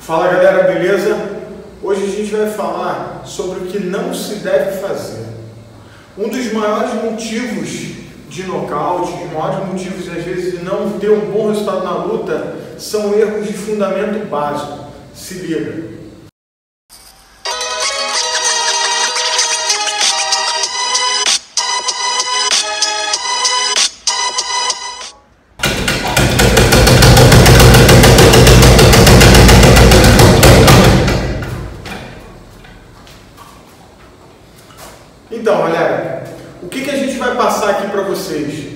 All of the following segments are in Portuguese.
Fala galera, beleza? Hoje a gente vai falar sobre o que não se deve fazer. Um dos maiores motivos de nocaute, os maiores motivos às vezes de não ter um bom resultado na luta são erros de fundamento básico. Se liga. Passar aqui para vocês?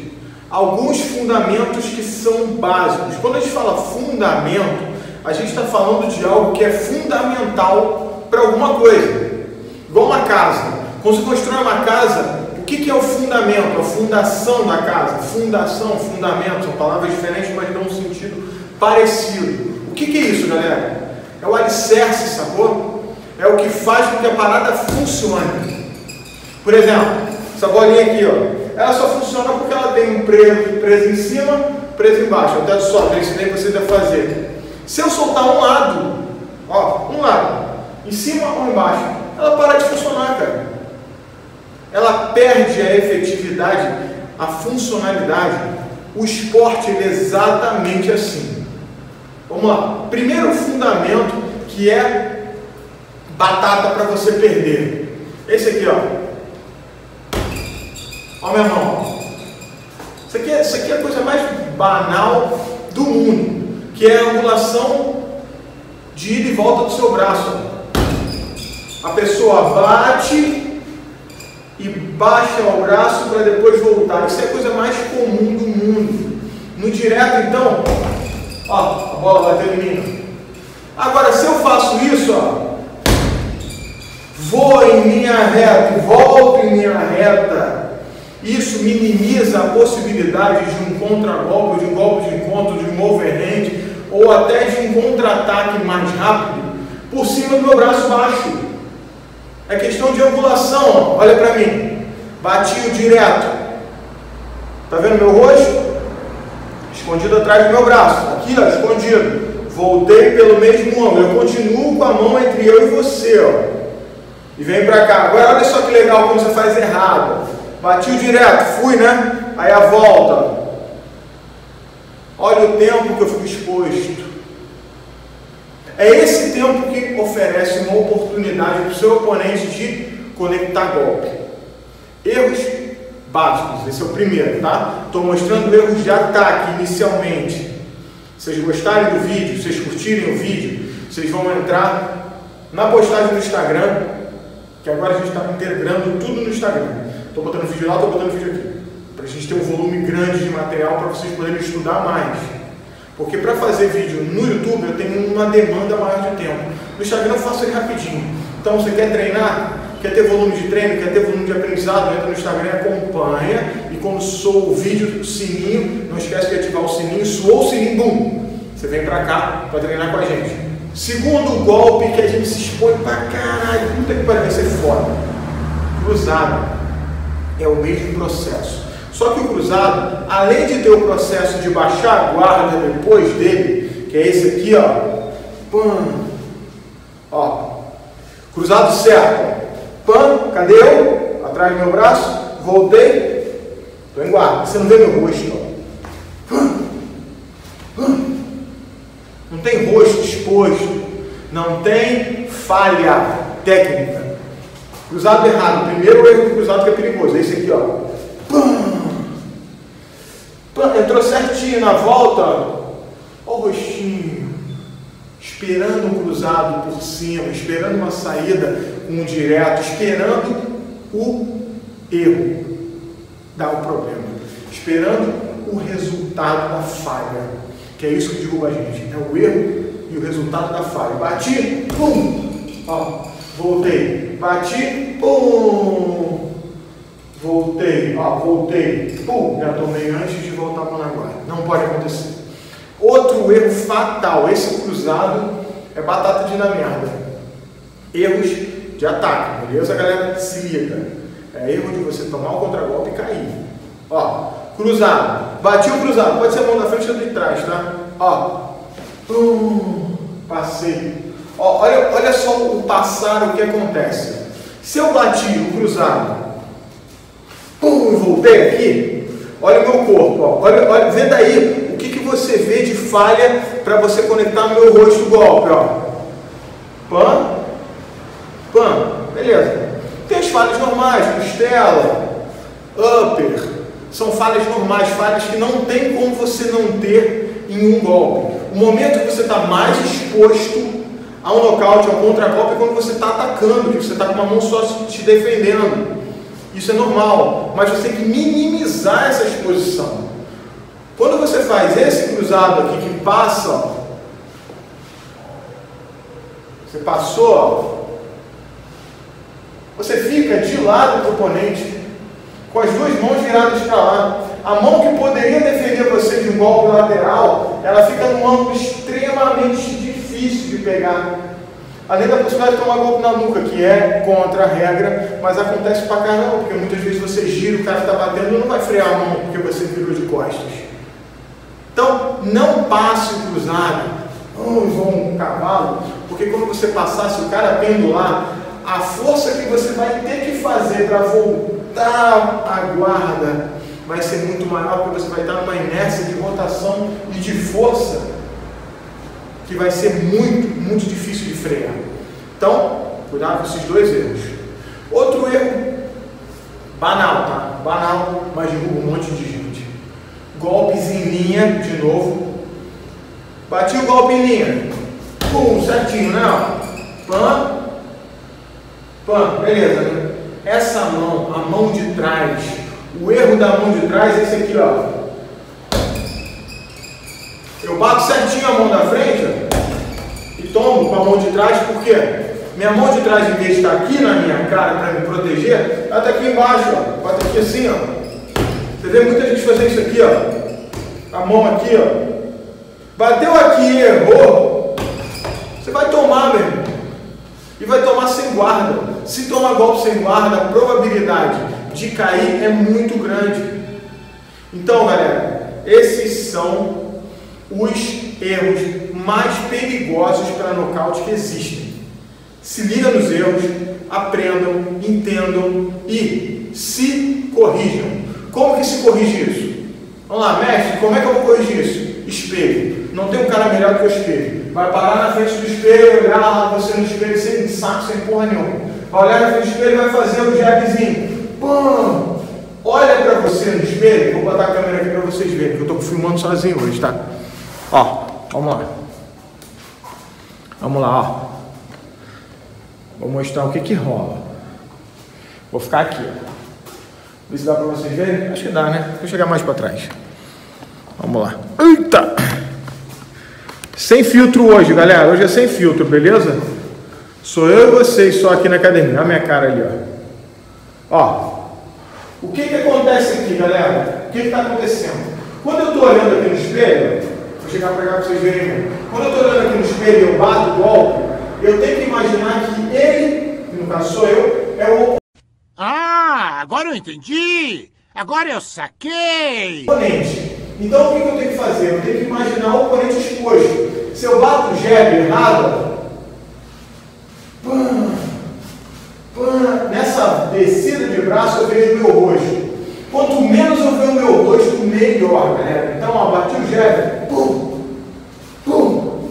Alguns fundamentos que são básicos. Quando a gente fala fundamento, a gente está falando de algo que é fundamental para alguma coisa. Igual uma casa. Quando você constrói uma casa, o que, que é o fundamento? A fundação da casa. Fundação, fundamento, são palavras diferentes, mas dão um sentido parecido. O que, que é isso, galera? É o alicerce, sacou? É o que faz com que a parada funcione. Por exemplo, essa bolinha aqui, ó, ela só funciona porque ela tem um preso, preso em cima, preso embaixo. Até solta, isso nem você deve fazer. Se eu soltar um lado, ó, um lado, em cima ou embaixo, ela para de funcionar, cara. Ela perde a efetividade, a funcionalidade. O esporte é exatamente assim. Vamos lá. Primeiro fundamento que é batata para você perder. Esse aqui, ó. Olha minha mão. Isso aqui, é, isso aqui é a coisa mais banal do mundo, que é a angulação de ida e volta do seu braço. A pessoa bate e baixa o braço para depois voltar. Isso é a coisa mais comum do mundo. No direto, então, ó, a bola em mim. Agora, se eu faço isso, ó, vou em linha reta, volto em linha reta, isso minimiza a possibilidade de um contragolpe, de um golpe de encontro, de um overhand, ou até de um contra-ataque mais rápido por cima do meu braço baixo. É questão de angulação, olha para mim. Batinho direto. Tá vendo meu rosto? Escondido atrás do meu braço. Aqui, ó, escondido. Voltei pelo mesmo ângulo. Eu continuo com a mão entre eu e você, ó. E vem para cá. Agora olha só que legal como você faz errado. Bati direto, fui, né? Aí a volta. Olha o tempo que eu fico exposto. É esse tempo que oferece uma oportunidade para o seu oponente de conectar golpe. Erros básicos, esse é o primeiro, tá? Estou mostrando erros de ataque inicialmente. Vocês gostarem do vídeo, vocês curtirem o vídeo, vocês vão entrar na postagem no Instagram, que agora a gente está integrando tudo no Instagram. Estou botando vídeo lá, estou botando vídeo aqui. Para a gente ter um volume grande de material para vocês poderem estudar mais. Porque para fazer vídeo no YouTube eu tenho uma demanda maior de tempo. No Instagram eu faço ele rapidinho. Então você quer treinar, quer ter volume de treino, quer ter volume de aprendizado, entra no Instagram, acompanha. E quando soa o vídeo, sininho, não esquece de ativar o sininho, soou o sininho, bum! Você vem para cá para treinar com a gente. Segundo golpe que a gente se expõe pra caralho, puta que pariu, vai ser foda. Cruzado é o mesmo processo. Só que o cruzado, além de ter o processo de baixar a guarda depois dele, que é esse aqui, ó, pam, ó, cruzado certo, pam, cadê eu? Atrás do meu braço, voltei, estou em guarda. Você não vê meu rosto, ó. Pam, pam. Não tem rosto exposto, não tem falha técnica. Cruzado errado. Primeiro erro do cruzado que é perigoso. É esse aqui, ó. Pum. Entrou certinho na volta. Olha o rostinho. Esperando um cruzado por cima. Esperando uma saída com um direto. Esperando o erro. Dá o problema. Esperando o resultado da falha. Que é isso que derruba a gente. É o erro e o resultado da falha. Bati. Pum. Ó. Voltei. Bati. Pum. Voltei. Ó, voltei. Pum. Já tomei antes de voltar a mão na guarda. Não pode acontecer. Outro erro fatal. Esse cruzado é batata de na merda. Erros de ataque. Beleza, galera? Se liga. É erro de você tomar o contragolpe e cair. Ó, cruzado. Bati o cruzado. Pode ser a mão da frente ou de trás, tá? Ó. Pum. passei. Olha, olha só o passar, o que acontece. Se eu bati o cruzado, pum, voltei aqui, olha o meu corpo, ó, olha, olha, vê daí o que, que você vê de falha para você conectar no meu rosto o golpe, ó. Pan, pan, beleza. Tem as falhas normais, costela, upper, são falhas normais, falhas que não tem como você não ter em um golpe. O momento que você está mais exposto a um nocaute, a um contra-golpe, é quando você está atacando, que você está com uma mão só te defendendo. Isso é normal, mas você tem que minimizar essa exposição. Quando você faz esse cruzado aqui que passa, ó, você passou, ó, você fica de lado do oponente, com as duas mãos viradas para lá. A mão que poderia defender você de um golpe lateral, ela fica num ângulo extremamente difícil de pegar. Além da possibilidade de tomar golpe na nuca, que é contra a regra, mas acontece pra caramba, porque muitas vezes você gira, o cara está batendo não vai frear a mão porque você virou de costas. Então, não passe cruzado, oh, igual um cavalo, porque quando você passar, se o cara pendular, a força que você vai ter que fazer para voltar a guarda vai ser muito maior, porque você vai estar numa inércia de rotação e de força que vai ser muito, muito difícil de frear. Então, cuidado com esses dois erros. Outro erro, banal, tá? Banal, mas derruba um monte de gente. Golpes em linha, de novo. Bati o golpe em linha. Pum, certinho, né? Pã. Pã, beleza, né? Essa mão, a mão de trás, o erro da mão de trás é esse aqui, ó. Eu bato certinho a mão da frente ó, e tomo com a mão de trás, por quê? Minha mão de trás, em vez de estar aqui na minha cara para me proteger, ela está aqui embaixo, ó. Bate aqui assim, ó. Você vê muita gente fazer isso aqui, ó. A mão aqui, ó. Bateu aqui e errou. Você vai tomar, meu irmão. E vai tomar sem guarda. Se tomar golpe sem guarda, a probabilidade de cair é muito grande. Então, galera, esses são os erros mais perigosos para nocaute que existem. Se liga nos erros, aprendam, entendam e se corrijam. Como que se corrige isso? Vamos lá, mestre, como é que eu vou corrigir isso? Espelho. Não tem um cara melhor que o espelho. Vai parar na frente do espelho, olhar lá você no espelho sem saco, sem porra nenhuma. Vai olhar na frente do espelho e vai fazer o jabzinho. Pum! Olha para você no espelho. Vou botar a câmera aqui para vocês verem, que eu estou filmando sozinho hoje, tá? Ó, vamos lá. Vamos lá, ó. Vou mostrar o que que rola. Vou ficar aqui, ó. Vê se dá pra vocês verem. Acho que dá, né? Vou chegar mais pra trás. Vamos lá. Eita! Sem filtro hoje, galera. Hoje é sem filtro, beleza? Sou eu e vocês só aqui na academia. Olha a minha cara ali, ó. Ó. O que que acontece aqui, galera? O que que tá acontecendo? Quando eu tô olhando aqui no espelho, Vou chegar para cá para vocês verem. Quando eu estou olhando aqui no espelho e eu bato o golpe, eu tenho que imaginar que ele, que no caso sou eu, é o Ah, agora eu entendi! Agora eu saquei! oponente. Então o que eu tenho que fazer? Eu tenho que imaginar o oponente exposto. Se eu bato o jab errado, pã, pã, nessa descida de braço eu vejo o meu rosto. Quanto menos eu ver o meu rosto, melhor, galera. Então, ó, bati o jab, pum, pum,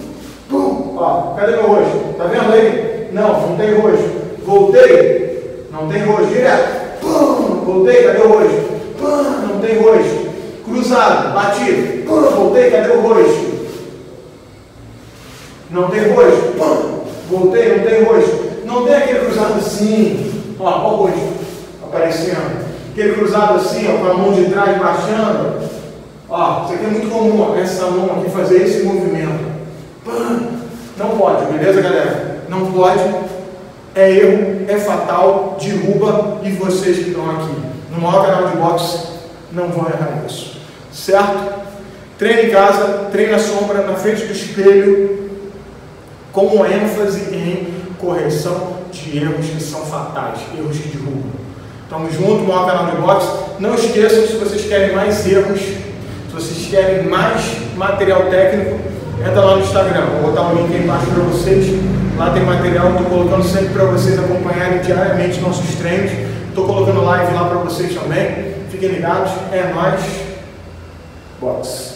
pum. Ó, cadê meu rosto? Tá vendo aí? Não, não tem rosto. Voltei, não tem rosto. Direto, pum, voltei, cadê o rosto? Pum, não tem rosto. Cruzado, bati, pum, voltei, cadê o rosto? Não tem rosto, pum, voltei, não tem rosto. Não tem aquele cruzado assim, ó, ó o rosto aparecendo. Aquele cruzado assim, ó, com a mão de trás baixando. Ó, isso aqui é muito comum, ó, essa mão aqui fazer esse movimento. Pã! Não pode, beleza, galera? Não pode. É erro, é fatal, derruba e vocês que estão aqui no maior canal de boxe não vão errar isso. Certo? Treine em casa, treine a sombra na frente do espelho, com ênfase em correção de erros que são fatais, erros que derrubam. Tamo junto, maior canal de boxe. Não esqueçam, se vocês querem mais erros, se vocês querem mais material técnico, entra lá no Instagram, vou botar o link aí embaixo para vocês. Lá tem material, estou colocando sempre para vocês acompanharem diariamente nossos treinos. Estou colocando live lá para vocês também. Fiquem ligados, é nóis. Box.